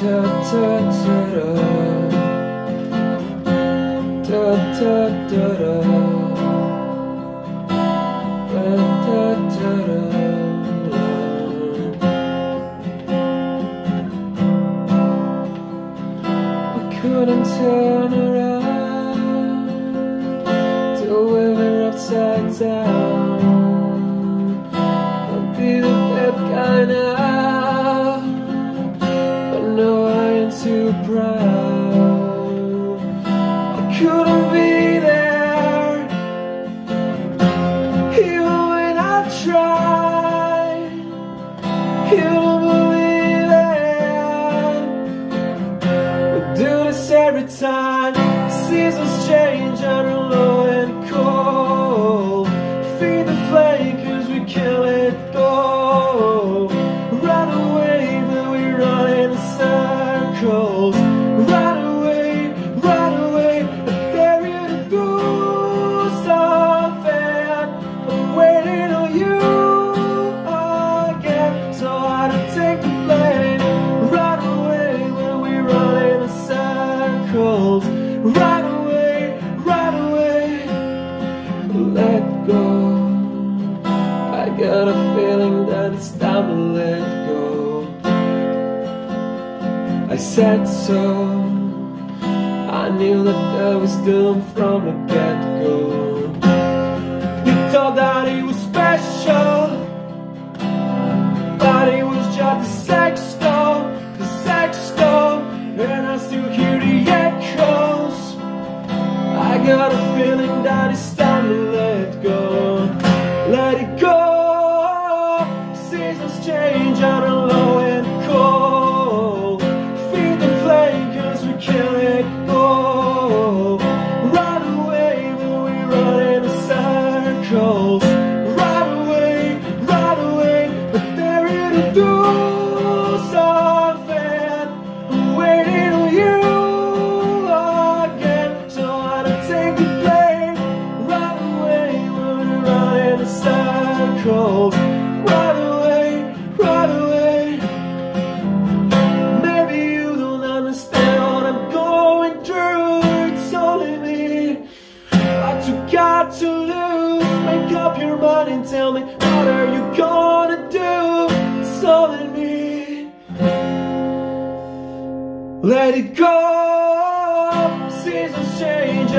ta ta ta da ta ta ta da ta ta ta da Couldn't turn around, though we were upside down. Too proud. I couldn't be there, even when I tried. You don't believe it. We do this every time. Seasons change, I Run away, run away, let go. I got a feeling that it's time to let go. I said so. I knew that there was doom from the get got a feeling that it's time to let go, let it go. Seasons change, I circles. Run away, run away. Maybe you don't understand what I'm going through. It's only me. What you got to lose? Make up your mind and tell me what are you gonna do? It's only me. Let it go. Seasons change